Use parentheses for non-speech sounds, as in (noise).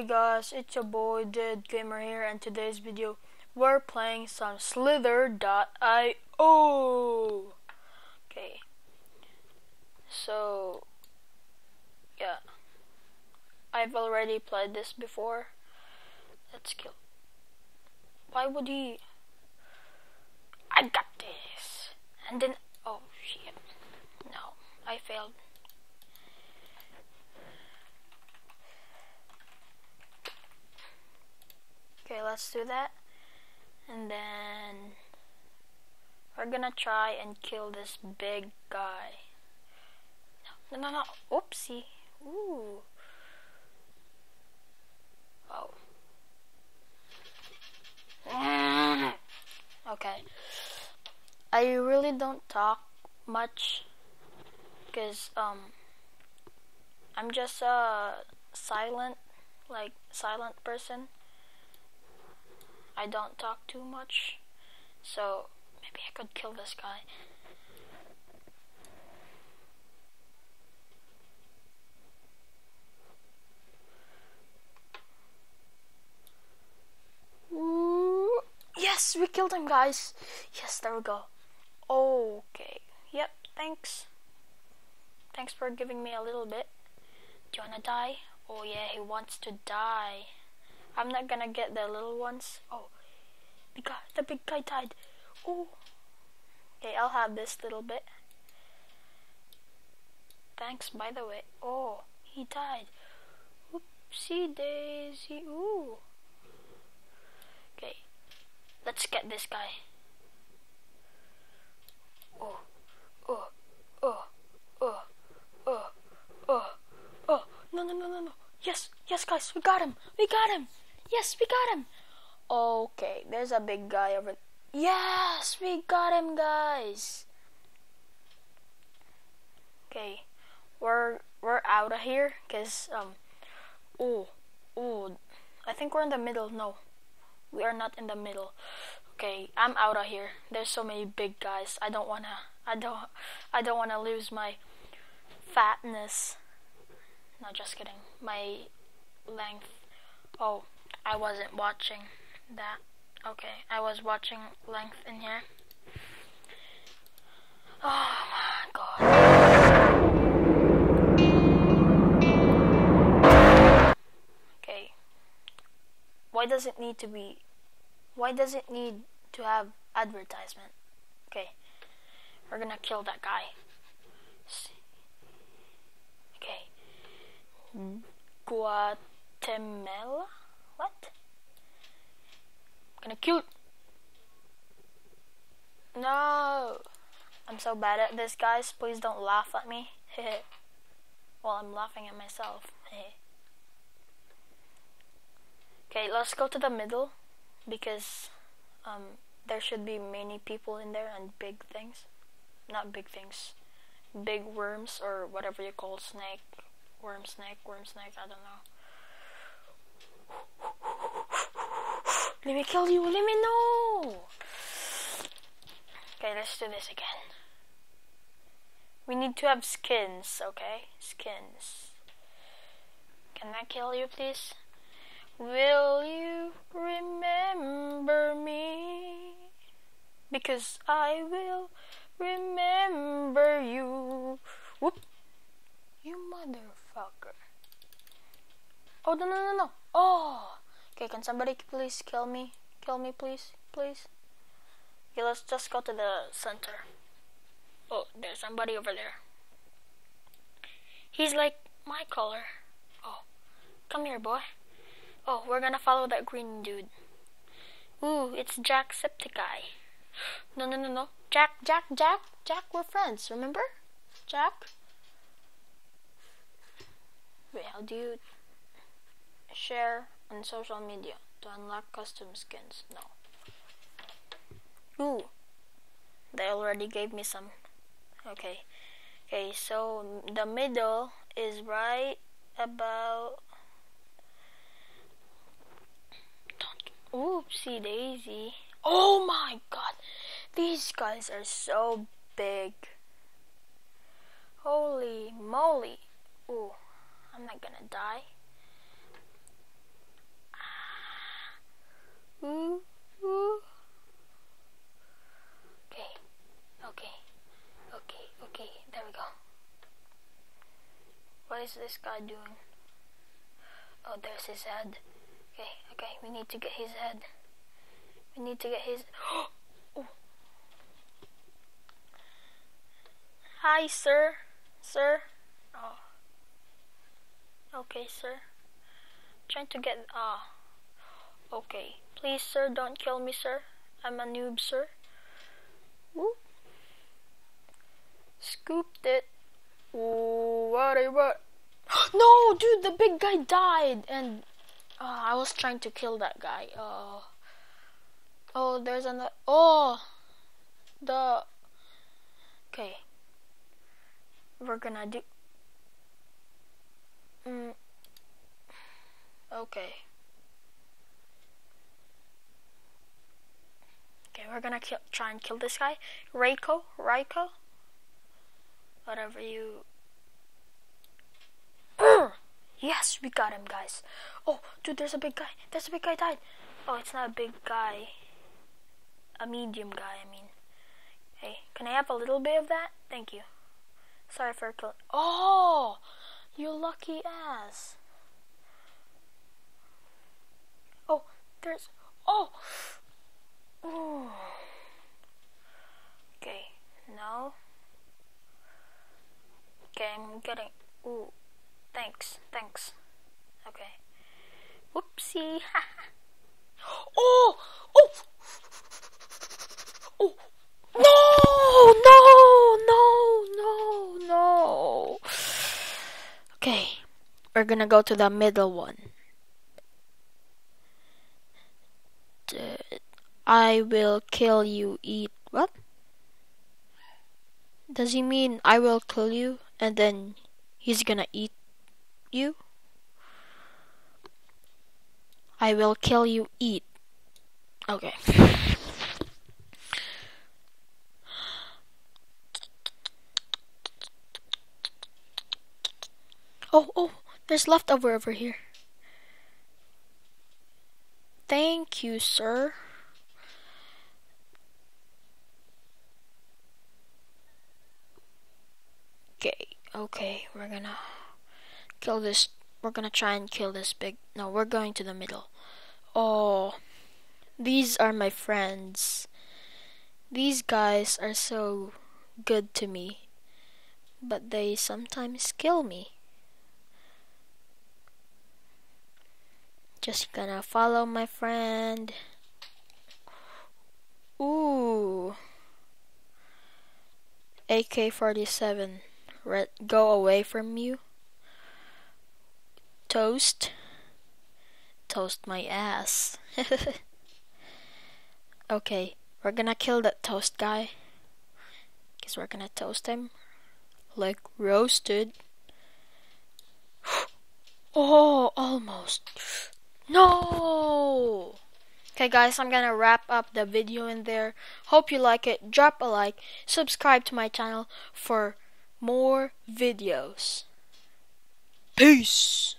Hey guys, it's your boy Dead Gamer here and today's video we're playing some Slither.io. Okay. So yeah. I've already played this before. Let's kill. Why would he I got this. And then oh shit. No, I failed. Okay, let's do that. And then we're gonna try and kill this big guy. No, no, no. Oopsie. Ooh. Oh. Okay. I really don't talk much because um I'm just a silent like silent person. I don't talk too much. So maybe I could kill this guy. Yes, we killed him, guys. Yes, there we go. Okay. Yep, thanks. Thanks for giving me a little bit. Do you wanna die? Oh yeah, he wants to die. I'm not gonna get the little ones. Oh, the guy, the big guy died. Oh, okay, I'll have this little bit. Thanks, by the way. Oh, he died. Oopsie daisy. Ooh. Okay, let's get this guy. Oh, oh, oh, oh, oh, oh, oh. No, no, no, no, no. Yes, yes, guys, we got him. We got him. Yes, we got him. Okay, there's a big guy over. Yes, we got him, guys. Okay, we're we're out of here, cause um, oh, oh, I think we're in the middle. No, we are not in the middle. Okay, I'm out of here. There's so many big guys. I don't wanna. I don't. I don't wanna lose my fatness. No, just kidding. My length. Oh, I wasn't watching that. Okay, I was watching length in here. Oh my god. Okay. Why does it need to be. Why does it need to have advertisement? Okay. We're gonna kill that guy. Okay. Hmm. Guatemala? What? Gonna kill. No! I'm so bad at this, guys. Please don't laugh at me. (laughs) well, I'm laughing at myself. (laughs) okay, let's go to the middle because um, there should be many people in there and big things. Not big things. Big worms or whatever you call snake. Worm snake, worm snake, I don't know. Let me kill you, let me know! Okay, let's do this again. We need to have skins, okay? Skins. Can I kill you, please? Will you remember me? Because I will remember you. Whoop. You motherfucker. Oh, no, no, no, no. Oh. Okay, can somebody please kill me? Kill me, please? Please? Okay, let's just go to the center. Oh, there's somebody over there. He's like my color. Oh, come here, boy. Oh, we're gonna follow that green dude. Ooh, it's Jacksepticeye. (gasps) No, no, no, no. Jack, Jack, Jack, Jack, we're friends, remember? Jack? Wait, how do you share on social media to unlock custom skins? No. Ooh, they already gave me some. Okay, okay, so the middle is right about. Oopsie daisy. Oh my god, these guys are so big. Holy moly. Ooh, I'm not gonna die. Ooh. Okay, okay, okay, okay, there we go. What is this guy doing? Oh, there's his head. Okay, okay, we need to get his head. We need to get his. (gasps) oh. Hi, sir. Sir. Oh. Okay, sir. Trying to get. Ah. Oh. Okay. Please, sir, don't kill me, sir. I'm a noob, sir. Whoop. Scooped it. Ooh, what a what? (gasps) no, dude, the big guy died, and uh, I was trying to kill that guy. Uh, oh, there's another. Oh, the. Okay. We're gonna do. Mm. Okay. Okay, we're gonna kill, try and kill this guy. Reiko, Reiko, whatever you. (clears throat) yes, we got him, guys. Oh, dude, there's a big guy. There's a big guy died. Oh, it's not a big guy. A medium guy, I mean. Hey, can I have a little bit of that? Thank you. Sorry for killing. Oh, you lucky ass. Oh, there's. Oh. Ooh. Okay, now. Okay, I'm getting. Ooh, thanks, thanks. Okay. Whoopsie. (laughs) oh, oh, oh. No, no, no, no, no. Okay, we're gonna go to the middle one. I will kill you, eat. What? Does he mean I will kill you and then he's gonna eat you? I will kill you, eat. Okay. Oh, oh, there's leftover over here. Thank you, sir. Okay, we're gonna kill this. We're gonna try and kill this big. No, we're going to the middle. Oh, these are my friends. These guys are so good to me, but they sometimes kill me. Just gonna follow my friend. Ooh. AK 47 go away from you. Toast. Toast my ass. (laughs) okay, we're gonna kill that toast guy. Because we're gonna toast him. Like roasted. (gasps) oh, almost. (gasps) No! Okay guys, I'm gonna wrap up the video in there. Hope you like it. Drop a like. Subscribe to my channel for more videos. Peace.